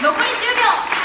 残り10秒。